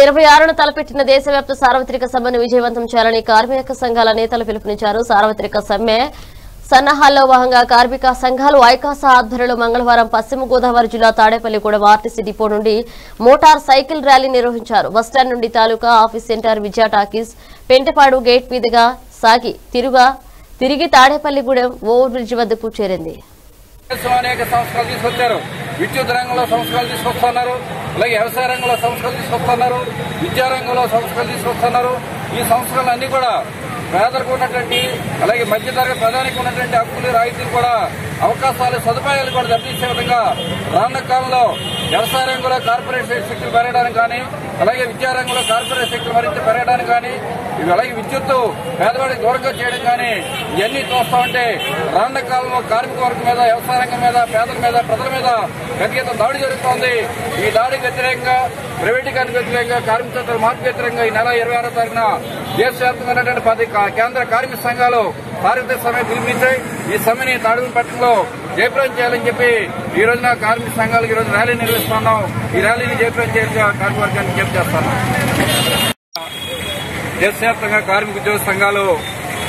ఇరవై ఆరును తలపెట్టిన దేశవ్యాప్త సార్వత్రిక సమ్మెను విజయవంతం చేయాలని కార్మిక సంఘాల నేతలు పిలుపునిచ్చారు. సార్వత్రిక సమ్మె సన్నాహాల్లో భాగంగా కార్మిక సంఘాలు ఐకాస ఆధ్వర్యంలో మంగళవారం పశ్చిమ గోదావరి జిల్లా తాడేపల్లిగూడెం ఆర్టీసీ డిపో నుండి మోటార్ సైకిల్ ర్యాలీ నిర్వహించారు. బస్టాండ్ నుండి taluka office centre Vijaya Talkies Pentapadu gate మీదుగా సాగి తిరుగా తిరిగి తాడేపల్లిగూడెం ఓవర్ బ్రిడ్జ్ వద్దకు చేరింది. విద్యుత్ రంగంలో సంస్కరణలు తీసుకొస్తున్నారు అలాగే వ్యవసాయ రంగంలో సంస్కరణలు తీసుకొస్తున్నారు విద్యారంగంలో సంస్కరణలు తీసుకొస్తున్నారు. ఈ సంస్కరణలు అన్ని కూడా పేదలకు ఉన్నటువంటి అలాగే మధ్యతరగతి ప్రధానికి ఉన్నటువంటి హక్కులు రాయితీలు కూడా అవకాశాలు సదుపాయాలు కూడా దెబ్బతీసే విధంగా రానున్న కాలంలో వ్యవసాయ రంగంలో కార్పొరేట్ శక్తులు పెరగడానికి కానీ అలాగే విద్యారంగంలో కార్పొరేట్ శక్తులు మరింత పెరగడానికి కానీ ఇవి అలాగే విద్యుత్తు పేదవాడికి దూరంగా చేయడం కానీ ఇవన్నీ చూస్తా ఉంటే రానున్న కాలంలో కార్మిక వర్గం మీద వ్యవసాయ రంగం మీద పేదల మీద ప్రజల మీద గతిగత దాడి జరుగుతోంది. ఈ దాడికి వ్యతిరేకంగా ప్రైవేటీకరణకు వ్యతిరేకంగా కార్మిక చట్టాల మార్పు వ్యతిరేకంగా ఈ నెల ఇరవై ఆరో తారీఖున దేశవ్యాప్తమైనటువంటి పది కేంద్ర కార్మిక సంఘాలు భారతీయ సమ్మె పిలిపించాయి ఈ సమ్మెని తాడుగుని పట్టణంలో జయప్రదం చేయాలని చెప్పి ఈ రోజున కార్మిక సంఘాలకు ఈ రోజు ర్యాలీ నిర్వహిస్తున్నాం. ఈ ర్యాలీని జయప్రదం చేయాలని కార్మిక వర్గాన్ని చేస్తాను. దేశవ్యాప్తంగా కార్మిక ఉద్యోగ సంఘాలు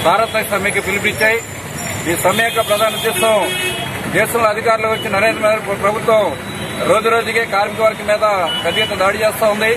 భారత సమ్మెకి పిలిపించాయి ఈ సమ్మె యొక్క ప్రధాన ఉద్దేశం దేశంలో అధికారులు వచ్చిన నరేంద్ర మోదీ ప్రభుత్వం రోజు రోజుకే కార్మిక వర్గం మీద పెద్ద దాడి చేస్తూ ఉంది.